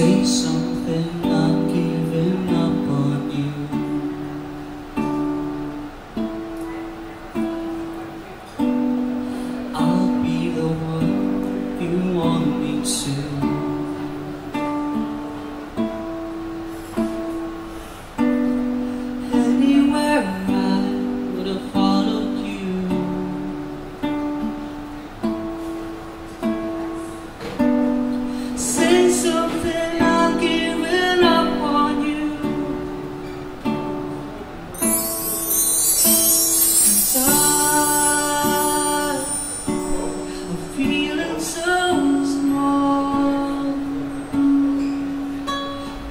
say something, I'm giving up on you. I'll be the one you want me to.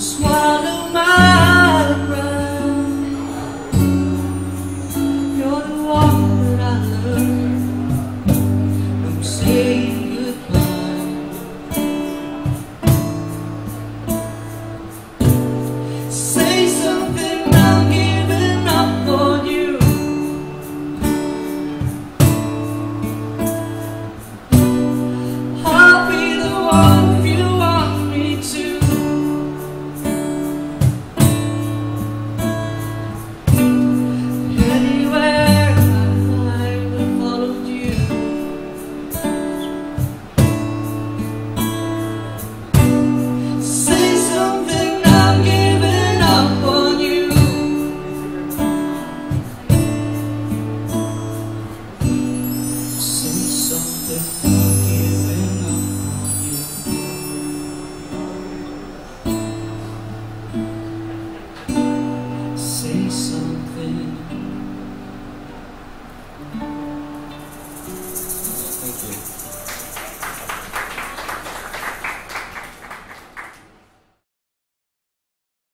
Swan